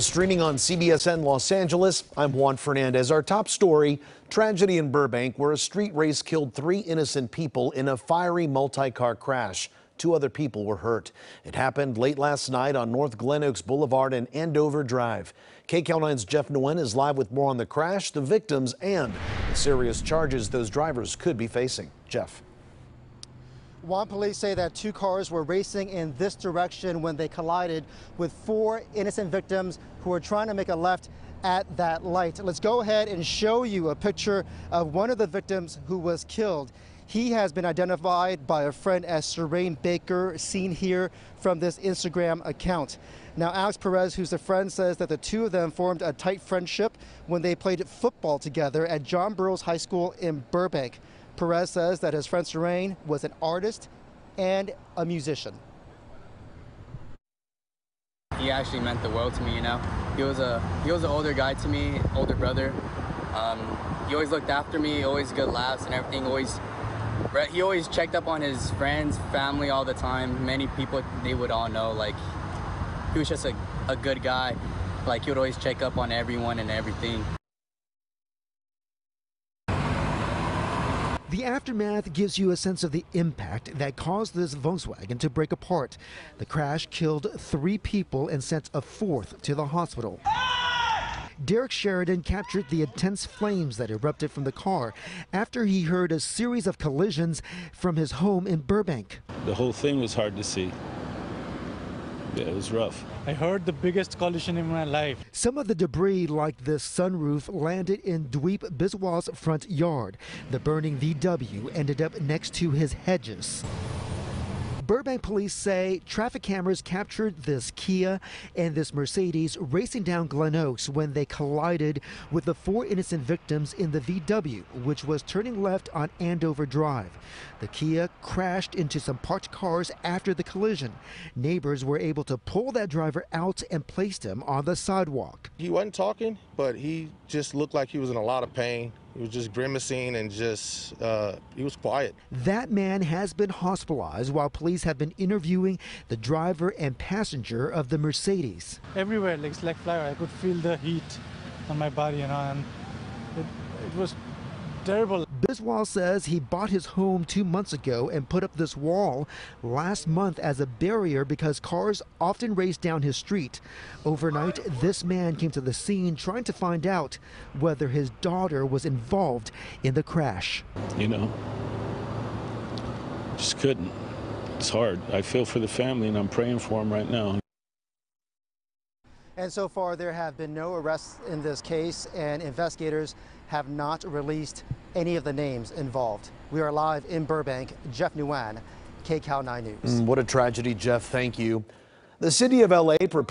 Streaming on CBSN Los Angeles, I'm Juan Fernandez. Our top story tragedy in Burbank, where a street race killed three innocent people in a fiery multi car crash. Two other people were hurt. It happened late last night on North Glen Oaks Boulevard and Andover Drive. KCAL 9's Jeff Nguyen is live with more on the crash, the victims, and the serious charges those drivers could be facing. Jeff. Juan police say that two cars were racing in this direction when they collided with four innocent victims who were trying to make a left at that light. Let's go ahead and show you a picture of one of the victims who was killed. He has been identified by a friend as Cerian Baker, seen here from this Instagram account. Now, Alex Perez, who's a friend, says that the two of them formed a tight friendship when they played football together at John Burroughs High School in Burbank. Perez says that his friend Cerian was an artist and a musician. He actually meant the world to me, you know. He was a he was an older guy to me, older brother. Um, he always looked after me, always good laughs and everything. Always he always checked up on his friends, family all the time. Many people they would all know like he was just a, a good guy. Like he would always check up on everyone and everything. The aftermath gives you a sense of the impact that caused this Volkswagen to break apart. The crash killed three people and sent a fourth to the hospital. Derek Sheridan captured the intense flames that erupted from the car after he heard a series of collisions from his home in Burbank. The whole thing was hard to see. Yeah, it was rough. I heard the biggest collision in my life. Some of the debris, like the sunroof, landed in Dweep Biswal's front yard. The burning VW ended up next to his hedges. Burbank police say traffic cameras captured this Kia and this Mercedes racing down Glen Oaks when they collided with the four innocent victims in the VW, which was turning left on Andover Drive. The Kia crashed into some parked cars after the collision. Neighbors were able to pull that driver out and placed him on the sidewalk. He wasn't talking, but he just looked like he was in a lot of pain. He was just grimacing and just, uh, he was quiet. That man has been hospitalized while police have been interviewing the driver and passenger of the Mercedes. Everywhere, like, like fire, I could feel the heat on my body, you know, and it, it was terrible. Biswal says he bought his home two months ago and put up this wall last month as a barrier because cars often race down his street. Overnight, this man came to the scene trying to find out whether his daughter was involved in the crash. You know, just couldn't. It's hard. I feel for the family and I'm praying for them right now. And so far, there have been no arrests in this case, and investigators have not released any of the names involved. We are live in Burbank. Jeff Nguyen, KCAL 9 News. Mm, what a tragedy, Jeff. Thank you. The city of L.A. prepared